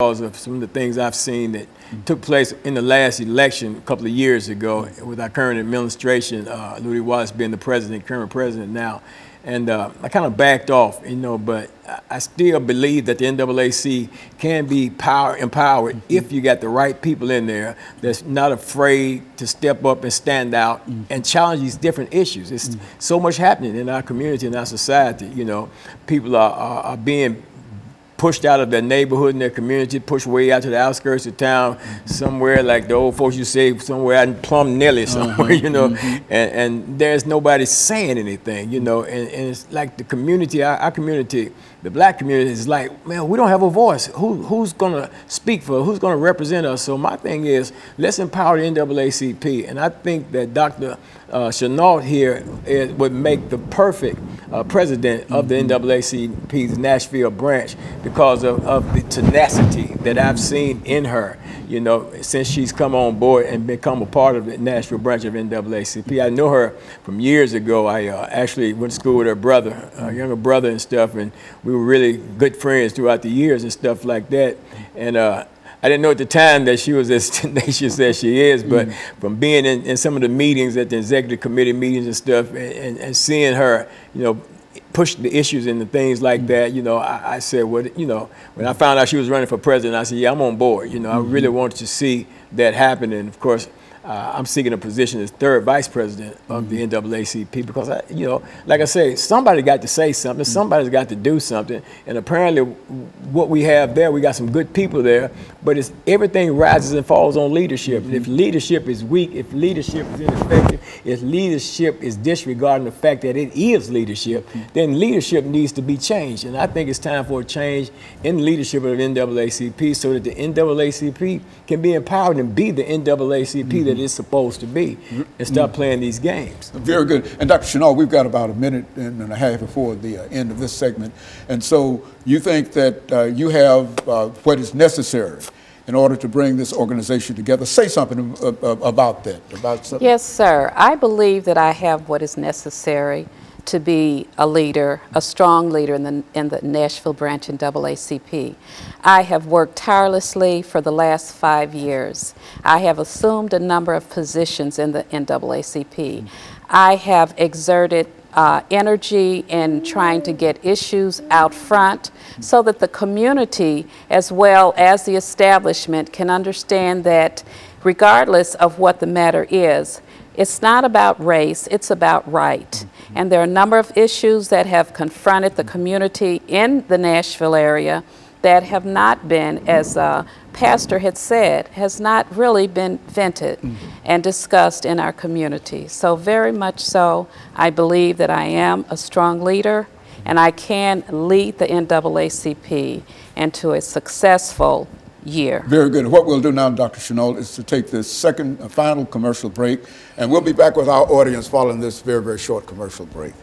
because of some of the things I've seen that took place in the last election a couple of years ago with our current administration, uh, Louis Wallace being the president, current president now. And uh, I kind of backed off, you know, but I- still believe that the NAAC can be power empowered if you got the right people in there that's not afraid to step up and stand out and challenge these different issues. It's so much happening in our community and our society. You know, people are, are, are being pushed out of their neighborhood and their community, pushed way out to the outskirts of town, somewhere like the old folks to say, somewhere out in Plum Nelly somewhere, uh-huh. you know, mm-hmm. and, and there's nobody saying anything, you know, and, and it's like the community, our, our community, the black community is like, man, we don't have a voice. Who, who's gonna speak for, us? who's gonna represent us? So my thing is, let's empower the NAACP, and I think that Dr. Uh, Shinault here is, would make the perfect uh, president of the NAACP's Nashville branch because of, of the tenacity that I've seen in her, you know, since she's come on board and become a part of the Nashville branch of NAACP. I know her from years ago. I uh, actually went to school with her brother, uh, younger brother and stuff, and we were really good friends throughout the years and stuff like that. And uh, I didn't know at the time that she was as tenacious as she is, but mm. from being in, in some of the meetings at the executive committee meetings and stuff, and, and, and seeing her, you know, push the issues and the things like mm. that, you know, I, I said, well, you know, when I found out she was running for president, I said, yeah, I'm on board. You know, I really mm-hmm. wanted to see that happen, and of course. Uh, I'm seeking a position as third vice president of the mm-hmm. NAACP because, I, you know, like I say, somebody got to say something, mm-hmm. somebody's got to do something, and apparently, what we have there, we got some good people there, but it's everything rises and falls on leadership. And if mm-hmm. leadership is weak, if leadership is ineffective, if leadership is disregarding the fact that it is leadership, then leadership needs to be changed. And I think it's time for a change in leadership of the NAACP so that the NAACP can be empowered and be the NAACP that it's supposed to be and stop playing these games. Very good. And Dr. Shinault, we've got about a minute and a half before the uh, end of this segment. And so you think that uh, you have uh, what is necessary in order to bring this organization together. Say something uh, uh, about that. About something. Yes, sir. I believe that I have what is necessary to be a leader, a strong leader in the, in the Nashville branch in AACP. I have worked tirelessly for the last five years. I have assumed a number of positions in the NAACP. I have exerted uh, energy in trying to get issues out front so that the community as well as the establishment can understand that regardless of what the matter is, it's not about race, it's about right. And there are a number of issues that have confronted the community in the Nashville area that have not been, as uh, Pastor had said, has not really been vented and discussed in our community. So very much so, I believe that I am a strong leader and I can lead the NAACP into a successful year. Very good. What we'll do now, Dr. Shinault, is to take this second, uh, final commercial break, and we'll be back with our audience following this very, very short commercial break.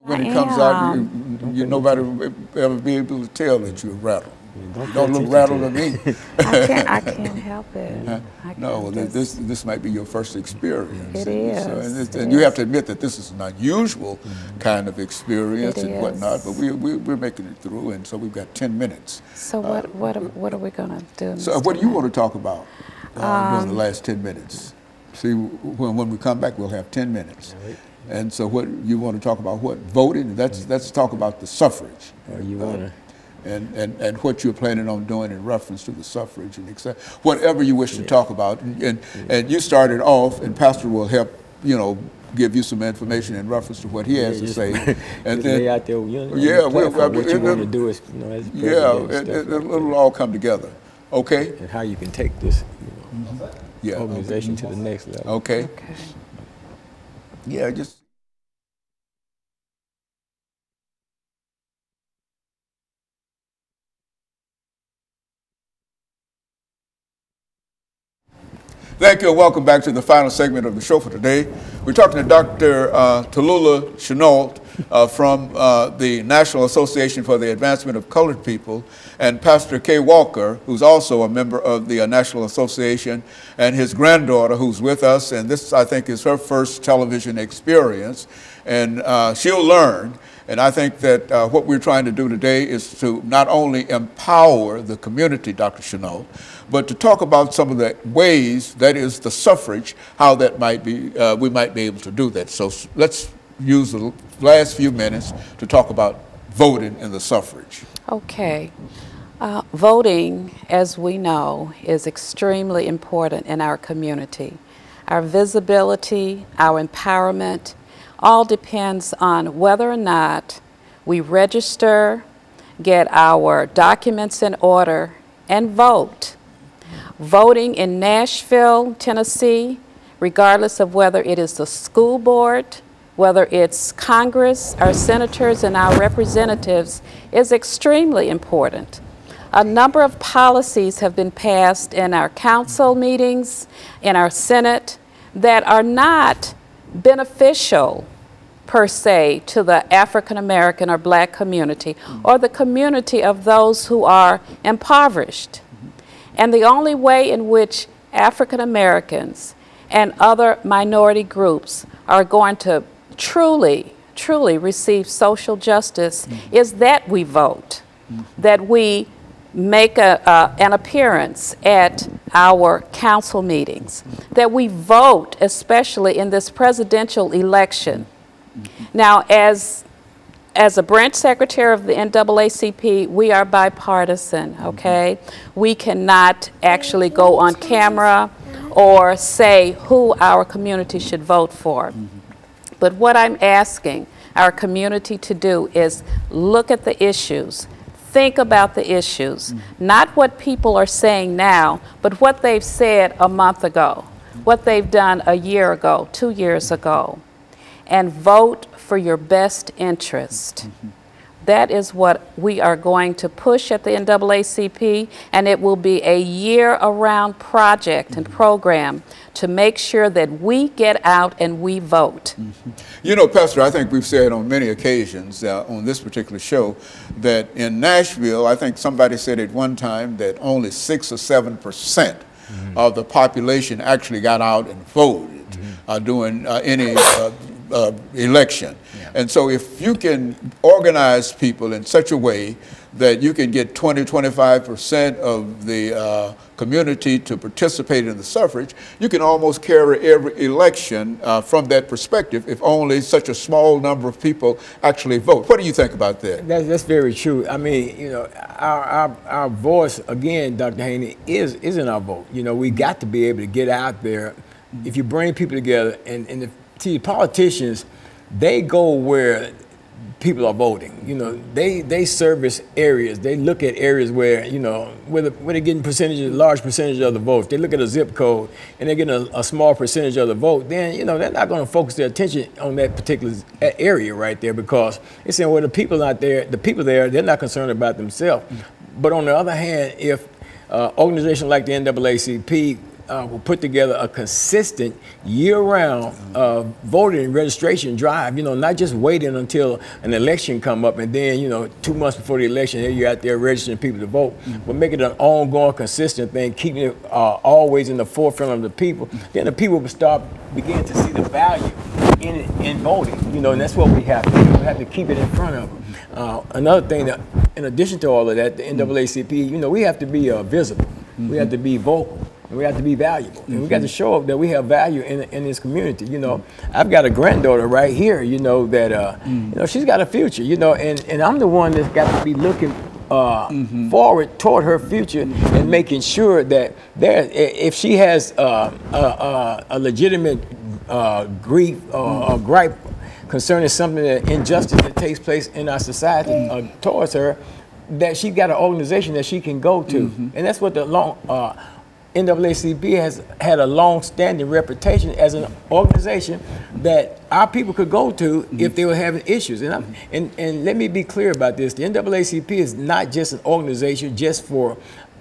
When it comes out, you, you, nobody will ever be able to tell that you're rattled. Don't don't look rattled to to me. I can't, I can't help it. I No, well, can't. this, this might be your first experience. It And so- And, it's- it and you have to admit that this is an unusual kind of experience It and whatnot, but we, we, we're making it through, and so we've got 10 minutes. So what, what, are- what are we gonna do? So what do you want to talk about uh, during Um, the last 10 minutes? See, when, when we come back, we'll have 10 minutes. And so what, you want to talk about what? Voting? That's, let's talk about the suffrage. Or you wanna- and, and, and what you're planning on doing in reference to the suffrage and etc. Whatever you wish to talk about. And, and, and you started off, and Pastor will help, you know, give you some information in reference to what he has to just- say. And And lay out there, you know, Yeah, the well, platform, I what you it- want to do is, you know, as yeah, president and it, stuff it, like it'll all come together. Okay? and how you can take this you know, mm-hmm. Yeah. organization to the next level. Okay. Okay. Yeah, just. Thank you and welcome back to the final segment of the show for today. We're talking to Dr. Uh, Tallulah Shinault, uh, from uh, the National Association for the Advancement of Colored People, and Pastor Kay Walker, who's also a member of the uh, National Association, and his granddaughter, who's with us. And this, I think, is her first television experience. And uh, she'll learn. And I think that uh, what we're trying to do today is to not only empower the community, Dr. Shinault, but to talk about some of the ways, that is the suffrage, how that might be, uh, we might be able to do that. So let's use the last few minutes to talk about voting and the suffrage. Okay. Uh, voting, as we know, is extremely important in our community. Our visibility, our empowerment, all depends on whether or not we register, get our documents in order, and vote. Voting in Nashville, Tennessee, regardless of whether it is the school board, whether it's Congress, our senators, and our representatives, is extremely important. A number of policies have been passed in our council meetings, in our Senate, that are not beneficial per se to the African American or black community or the community of those who are impoverished. And the only way in which African Americans and other minority groups are going to truly, truly receive social justice is that we vote, that we make a, uh, an appearance at our council meetings, that we vote, especially in this presidential election. Now, as as a branch secretary of the NAACP, we are bipartisan, mm-hmm. okay? We cannot actually go on camera or say who our community should vote for. Mm-hmm. But what I'm asking our community to do is look at the issues, think about the issues, mm-hmm. not what people are saying now, but what they've said a month ago, what they've done a year ago, two years ago, and vote for your best interest. That is what we are going to push at the NAACP, and it will be a year-around project and program to make sure that we get out and we vote. You know, Pastor, I think we've said on many occasions uh, on this particular show that in Nashville, I think somebody said at one time that only six or seven percent of the population actually got out and voted uh, during uh, any uh, election. And so if you can organize people in such a way that you can get 20, 25% of the uh, community to participate in the suffrage, you can almost carry every election uh, from that perspective if only such a small number of people actually vote. What do you think about that? That's, that's very true. I mean, you know, our, our, our voice, again, Dr. Haney, is, is in our vote. You know, we got to be able to get out there. If you bring people together, and, and the, see, politicians, they go where people are voting. You know, they, they service areas. They look at areas where, you know, where, the, where they're getting percentages, large percentage of the votes. They look at a zip code and they're getting a, a small percentage of the vote. Then, you know, they're not going to focus their attention on that particular area right there because they're saying, well, the people out there, the people there, they're not concerned about themselves. But on the other hand, if uh, organizations like the NAACP uh, will put together a consistent year-round uh, voting registration drive. You know, not just waiting until an election come up and then you know two months before the election, you're out there registering people to vote, but make it an ongoing, consistent thing, keeping it uh, always in the forefront of the people. Then the people will start begin to see the value in in voting. You know, and that's what we have to do. We have to keep it in front of them. Uh, another thing that, in addition to all of that, the NAACP, you know, we have to be uh, visible. We have to be vocal. And we have to be valuable. And we got to show up that we have value in, in this community. You know, I've got a granddaughter right here, you know, that, uh, you know, she's got a future, you know, and, and I'm the one that's got to be looking uh, forward toward her future and making sure that there, if she has uh, a, a, a legitimate uh, grief or gripe concerning something that injustice that takes place in our society uh, towards her, that she's got an organization that she can go to, and that's what the long uh, NAACP has had a long-standing reputation as an organization that our people could go to if they were having issues. And, and and let me be clear about this: the NAACP is not just an organization just for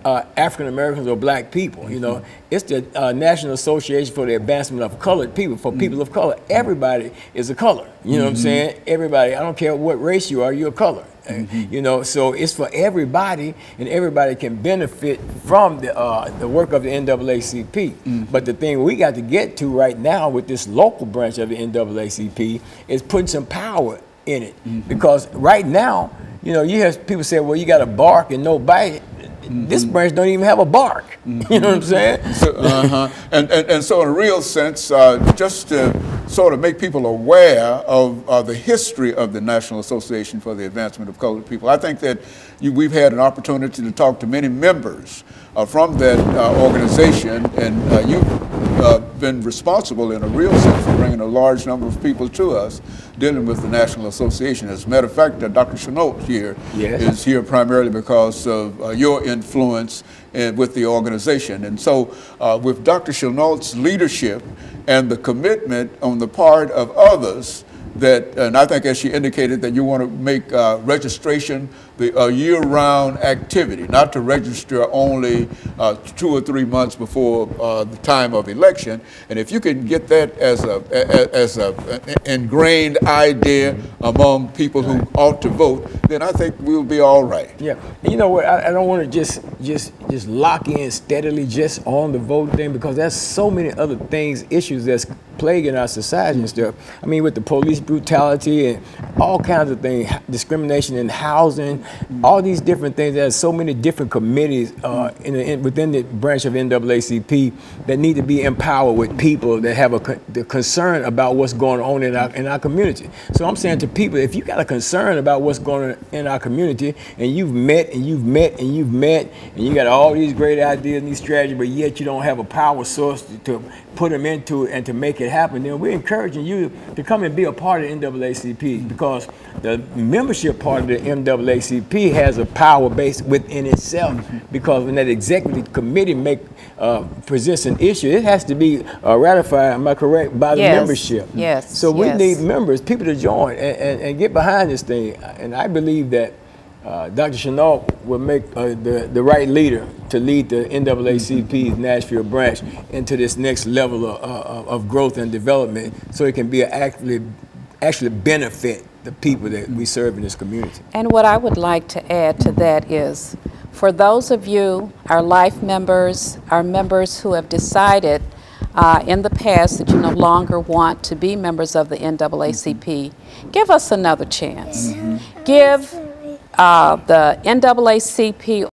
uh, African Americans or black people. You know, it's the uh, National Association for the Advancement of Colored People. For people of color, everybody is a color. You know what I'm saying? Everybody. I don't care what race you are. You're a color. Uh, You know, so it's for everybody, and everybody can benefit from the uh, the work of the NAACP. But the thing we got to get to right now with this local branch of the NAACP is putting some power in it, because right now, you know, you have people say, "Well, you got to bark and no bite." This branch don't even have a bark. You know what I'm saying? So, uh-huh. and, and, and so, in a real sense, uh, just to sort of make people aware of uh, the history of the National Association for the Advancement of Colored People, I think that you, we've had an opportunity to talk to many members uh, from that uh, organization, and uh, you've uh, been responsible in a real sense for bringing a large number of people to us dealing with the National Association. As a matter of fact, uh, Dr. Shinault here Yes. is here primarily because of uh, your influence in, with the organization. And so, uh, with Dr. Shinault's leadership and the commitment on the part of others, that, and I think as she indicated, that you want to make uh, registration a year-round activity, not to register only uh, two or three months before uh, the time of election. And if you can get that as a, a- as a ingrained idea among people who ought to vote, then I think we'll be all right. Yeah, you know what? I, I don't want to just just just lock in steadily just on the vote thing because there's so many other things, issues that's plaguing our society and stuff. I mean, with the police brutality and all kinds of things, discrimination in housing, all these different things. There's so many different committees uh, in, in within the branch of NAACP that need to be empowered with people that have a the concern about what's going on in our in our community. So I'm saying to people, if you got a concern about what's going on in our community, and you've met and you've met and you've met, and you got all these great ideas and these strategies, but yet you don't have a power source to, to put them into it and to make it happen, then we're encouraging you to come and be a part of NAACP because the membership part of the NAACP has a power base within itself. Because when that executive committee make uh, presents an issue, it has to be uh, ratified. Am I correct? By the Yes, membership. yes, So we yes. need members, people to join and, and, and get behind this thing. And I believe that uh, Dr. Shinault will make uh, the, the right leader to lead the NAACP's Nashville branch into this next level of, uh, of growth and development so it can be a actually, actually benefit the people that we serve in this community. And what I would like to add to that is, for those of you, our life members, our members who have decided uh, in the past that you no longer want to be members of the NAACP, give us another chance. Give uh, the NAACP